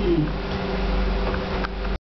Mmm.